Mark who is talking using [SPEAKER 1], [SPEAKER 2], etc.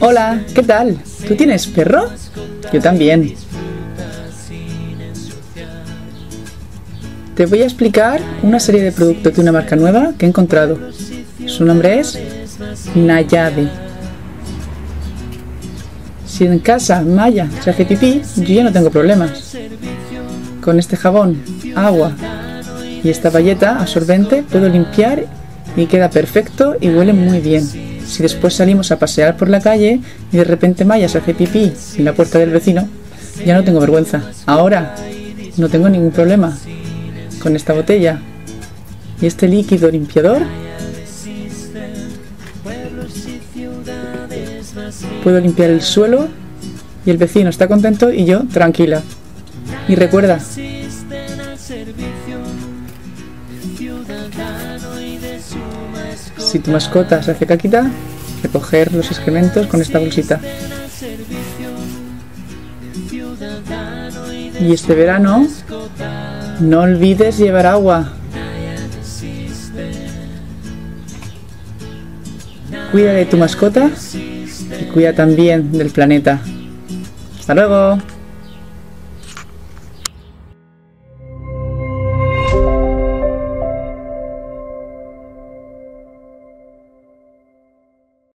[SPEAKER 1] Hola, ¿qué tal? ¿Tú tienes perro? Yo también. Te voy a explicar una serie de productos de una marca nueva que he encontrado. Su nombre es Nayade. Si en casa Maya se hace pipí, yo ya no tengo problemas. Con este jabón, agua y esta valleta absorbente puedo limpiar y queda perfecto y huele muy bien. Si después salimos a pasear por la calle y de repente Maya se hace pipí en la puerta del vecino, ya no tengo vergüenza. Ahora no tengo ningún problema con esta botella. Y este líquido limpiador puedo limpiar el suelo y el vecino está contento y yo tranquila. Y recuerda, si tu mascota se hace caquita, recoger los excrementos con esta bolsita. Y este verano, no olvides llevar agua. Cuida de tu mascota y cuida también del planeta. Hasta luego.